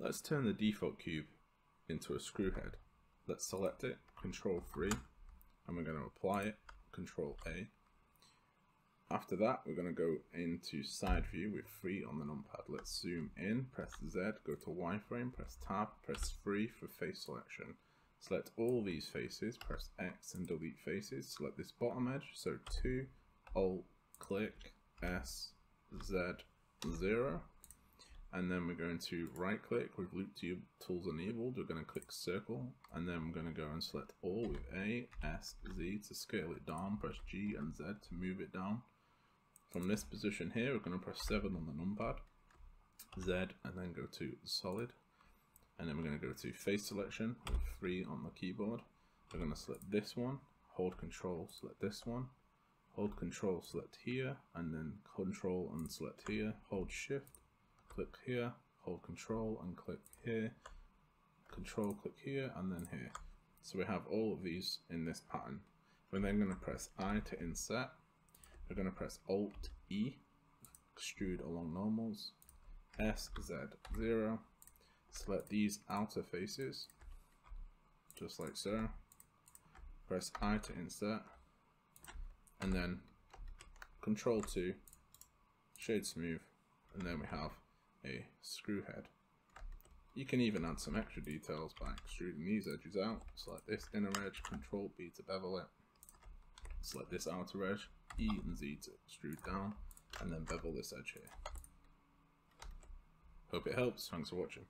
Let's turn the default cube into a screw head. Let's select it, Control 3, and we're going to apply it, Control A. After that, we're going to go into side view with 3 on the numpad. Let's zoom in, press Z, go to wireframe, press tab, press 3 for face selection. Select all these faces, press X and delete faces. Select this bottom edge, so 2, Alt, click, S, Z, 0 and then we're going to right click with loop to tools enabled. We're going to click circle and then we're going to go and select all with A, S, Z to scale it down. Press G and Z to move it down. From this position here we're going to press 7 on the numpad Z and then go to solid. And then we're going to go to face selection with 3 on the keyboard. We're going to select this one hold control select this one hold control select here and then control and select here hold shift click here, hold control and click here, control click here and then here. So we have all of these in this pattern. We're then going to press I to insert. We're going to press Alt E, extrude along normals, S, Z, 0. Select these outer faces, just like so. Press I to insert, and then Control 2, shade smooth, and then we have a screw head. You can even add some extra details by extruding these edges out. Select this inner edge, Control B to bevel it. Select this outer edge, E and Z to extrude down, and then bevel this edge here. Hope it helps. Thanks for watching.